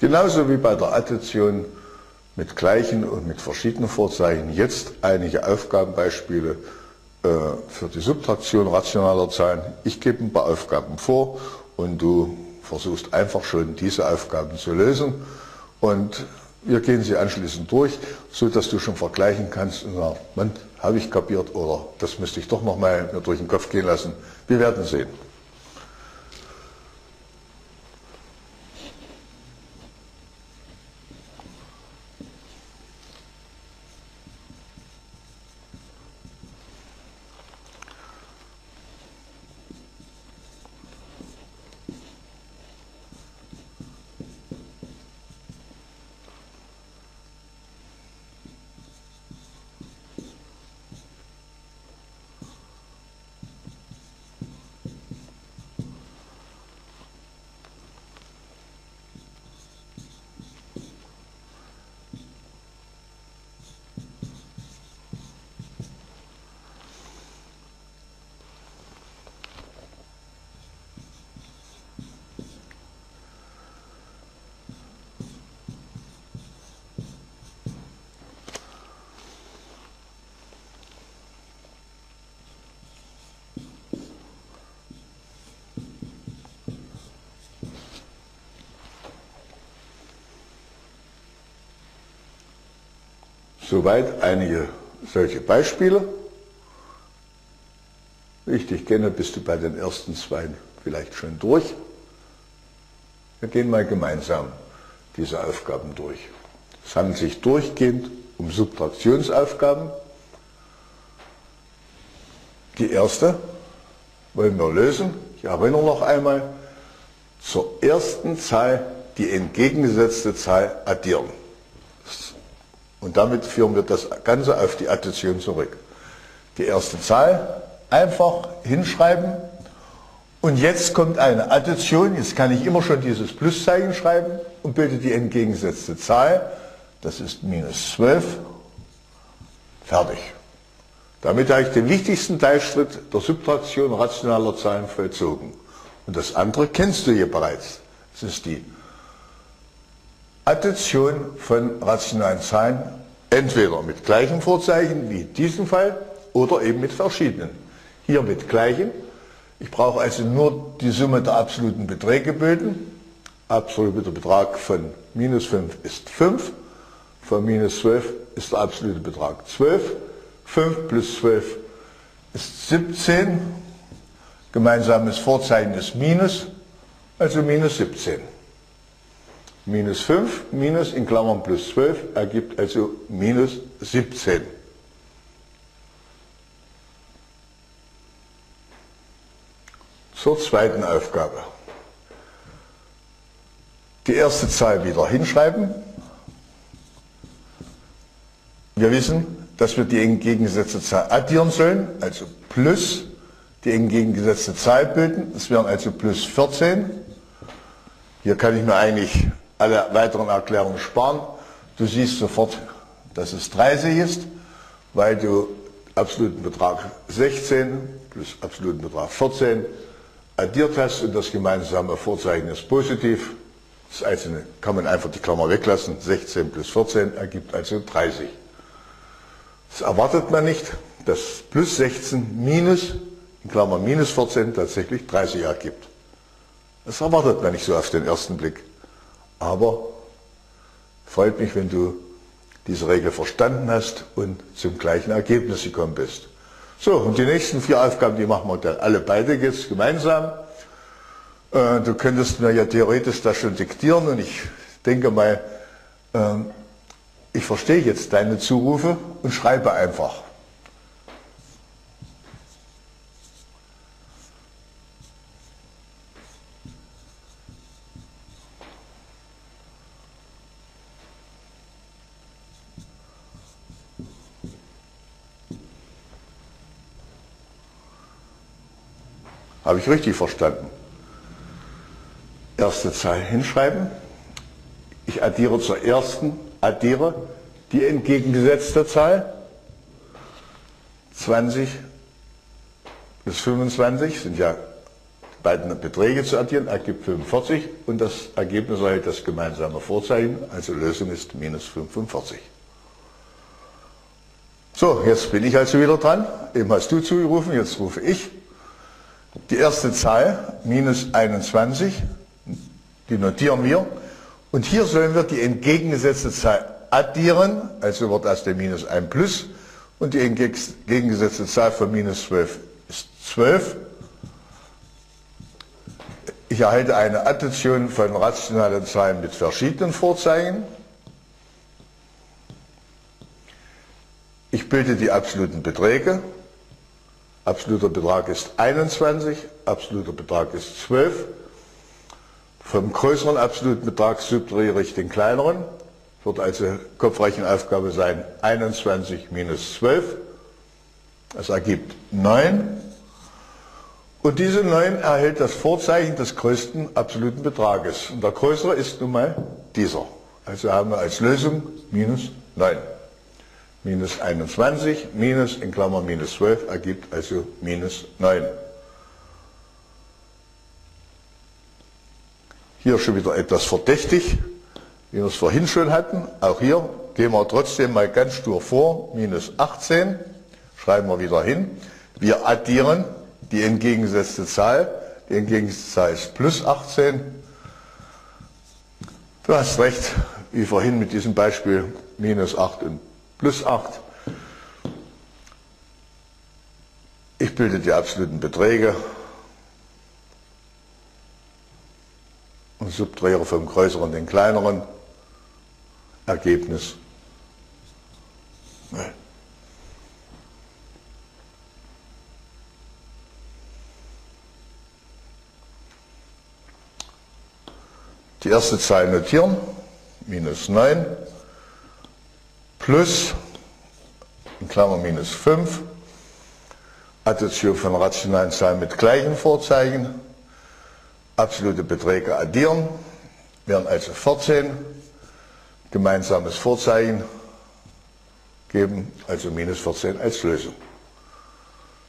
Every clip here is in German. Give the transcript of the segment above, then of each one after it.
Genauso wie bei der Addition mit gleichen und mit verschiedenen Vorzeichen jetzt einige Aufgabenbeispiele äh, für die Subtraktion rationaler Zahlen. Ich gebe ein paar Aufgaben vor und du versuchst einfach schon diese Aufgaben zu lösen und wir gehen sie anschließend durch, so dass du schon vergleichen kannst und sagen, Mann, habe ich kapiert oder das müsste ich doch noch mal mir durch den Kopf gehen lassen. Wir werden sehen. Soweit einige solche Beispiele. Wie ich dich kenne, bist du bei den ersten zwei vielleicht schon durch. Wir gehen mal gemeinsam diese Aufgaben durch. Es handelt sich durchgehend um Subtraktionsaufgaben. Die erste wollen wir lösen. Ich erinnere noch einmal, zur ersten Zahl die entgegengesetzte Zahl addieren. Und damit führen wir das Ganze auf die Addition zurück. Die erste Zahl einfach hinschreiben und jetzt kommt eine Addition, jetzt kann ich immer schon dieses Pluszeichen schreiben und bilde die entgegengesetzte Zahl, das ist minus 12, fertig. Damit habe ich den wichtigsten Teilschritt der Subtraktion rationaler Zahlen vollzogen. Und das andere kennst du hier bereits. Das ist die Addition von rationalen Zahlen entweder mit gleichen Vorzeichen wie in diesem Fall oder eben mit verschiedenen. Hier mit gleichen. Ich brauche also nur die Summe der absoluten Beträge bilden. Absoluter Betrag von minus 5 ist 5. Von minus 12 ist der absolute Betrag 12. 5 plus 12 ist 17. Gemeinsames Vorzeichen ist Minus, also minus 17. Minus 5 minus in Klammern plus 12 ergibt also minus 17. Zur zweiten Aufgabe. Die erste Zahl wieder hinschreiben. Wir wissen, dass wir die entgegengesetzte Zahl addieren sollen, also plus die entgegengesetzte Zahl bilden. Das wären also plus 14. Hier kann ich mir eigentlich alle weiteren Erklärungen sparen. Du siehst sofort, dass es 30 ist, weil du absoluten Betrag 16 plus absoluten Betrag 14 addiert hast und das gemeinsame Vorzeichen ist positiv. Das einzelne kann man einfach die Klammer weglassen. 16 plus 14 ergibt also 30. Das erwartet man nicht, dass plus 16 minus, in Klammer minus 14 tatsächlich 30 ergibt. Das erwartet man nicht so auf den ersten Blick. Aber freut mich, wenn du diese Regel verstanden hast und zum gleichen Ergebnis gekommen bist. So, und die nächsten vier Aufgaben, die machen wir dann alle beide jetzt gemeinsam. Äh, du könntest mir ja theoretisch das schon diktieren und ich denke mal, ähm, ich verstehe jetzt deine Zurufe und schreibe einfach. Habe ich richtig verstanden? Erste Zahl hinschreiben. Ich addiere zur ersten, addiere die entgegengesetzte Zahl. 20 bis 25 sind ja beiden Beträge zu addieren, ergibt 45 und das Ergebnis erhält das gemeinsame Vorzeichen, also Lösung ist minus 45. So, jetzt bin ich also wieder dran. Eben hast du zugerufen, jetzt rufe ich. Die erste Zahl, minus 21, die notieren wir. Und hier sollen wir die entgegengesetzte Zahl addieren, also wird aus dem Minus ein Plus. Und die entgegengesetzte Zahl von minus 12 ist 12. Ich erhalte eine Addition von rationalen Zahlen mit verschiedenen Vorzeichen. Ich bilde die absoluten Beträge. Absoluter Betrag ist 21, absoluter Betrag ist 12. Vom größeren absoluten Betrag subtrahiere ich den kleineren. Wird also Kopfrechenaufgabe sein 21 minus 12. Das ergibt 9. Und diese 9 erhält das Vorzeichen des größten absoluten Betrages. Und der größere ist nun mal dieser. Also haben wir als Lösung minus 9. Minus 21 minus in Klammer minus 12 ergibt also minus 9. Hier schon wieder etwas verdächtig, wie wir es vorhin schon hatten. Auch hier gehen wir trotzdem mal ganz stur vor. Minus 18, schreiben wir wieder hin. Wir addieren die entgegengesetzte Zahl. Die entgegengesetzte Zahl ist plus 18. Du hast recht, wie vorhin mit diesem Beispiel, minus 8 und plus 8. Ich bilde die absoluten Beträge. und subtrahiere vom größeren den kleineren. Ergebnis. Nein. Die erste Zahl notieren, minus 9, plus, in Klammer minus 5, Addition von rationalen Zahlen mit gleichen Vorzeichen, absolute Beträge addieren, werden also 14, gemeinsames Vorzeichen geben, also minus 14 als Lösung.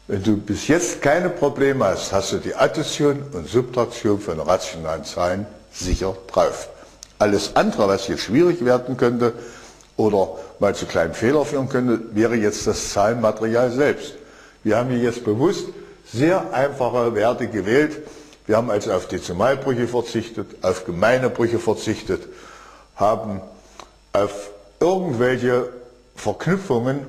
Wenn du bis jetzt keine Probleme hast, hast du die Addition und Subtraktion von rationalen Zahlen sicher drauf. Alles andere, was jetzt schwierig werden könnte oder mal zu kleinen Fehlern führen könnte, wäre jetzt das Zahlenmaterial selbst. Wir haben hier jetzt bewusst sehr einfache Werte gewählt, wir haben also auf Dezimalbrüche verzichtet, auf gemeine Brüche verzichtet, haben auf irgendwelche Verknüpfungen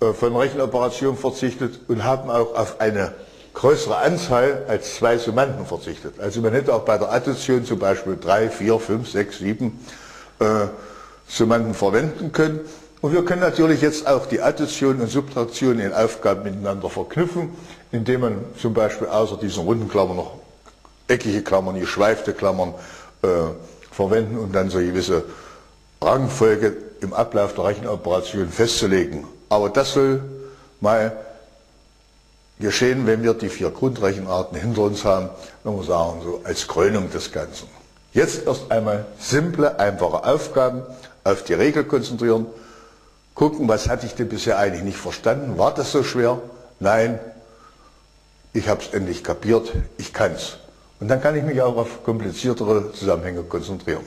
äh, von Rechenoperationen verzichtet und haben auch auf eine größere Anzahl als zwei Summanden verzichtet. Also man hätte auch bei der Addition zum Beispiel drei, vier, fünf, sechs, sieben äh, Summanden verwenden können. Und wir können natürlich jetzt auch die Addition und Subtraktion in Aufgaben miteinander verknüpfen, indem man zum Beispiel außer diesen runden Klammern noch eckige Klammern, geschweifte Klammern äh, verwenden, um dann so eine gewisse Rangfolge im Ablauf der Rechenoperation festzulegen. Aber das soll mal geschehen, wenn wir die vier Grundrechenarten hinter uns haben, wenn wir sagen, so als Krönung des Ganzen. Jetzt erst einmal simple, einfache Aufgaben, auf die Regel konzentrieren, gucken, was hatte ich denn bisher eigentlich nicht verstanden, war das so schwer? Nein, ich habe es endlich kapiert, ich kann es. Und dann kann ich mich auch auf kompliziertere Zusammenhänge konzentrieren.